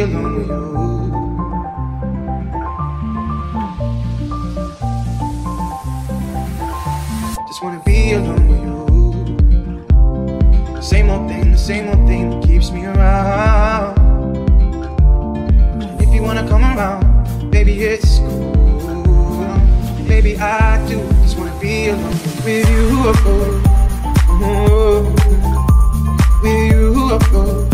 alone with you. Just wanna be alone with you. The same old thing, the same old thing that keeps me around. If you wanna come around, baby, it's cool. Baby, I do just wanna be alone with you. Oh, oh, oh, with you.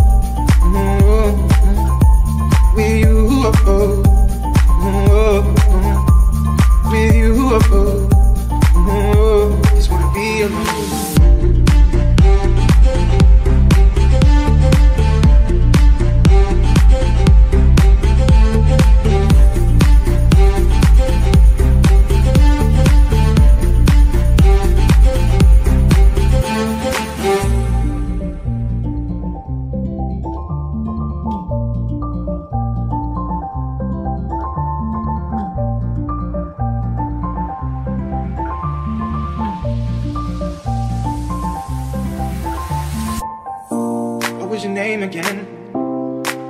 name again.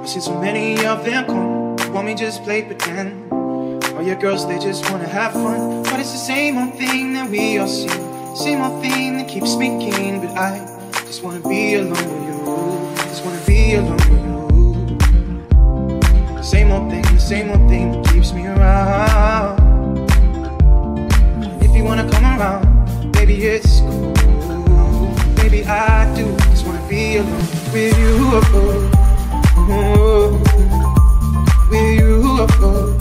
I've seen so many of them come, want me just play pretend. All your girls, they just wanna have fun. But it's the same old thing that we all see. Same old thing that keeps me keen. But I just wanna be alone with you. Just wanna be alone with you. Same old thing, the same old thing that keeps me around. If you wanna come around, maybe it's cool. Baby, I do just wanna be alone with you. Oh, oh. With you. Oh, oh,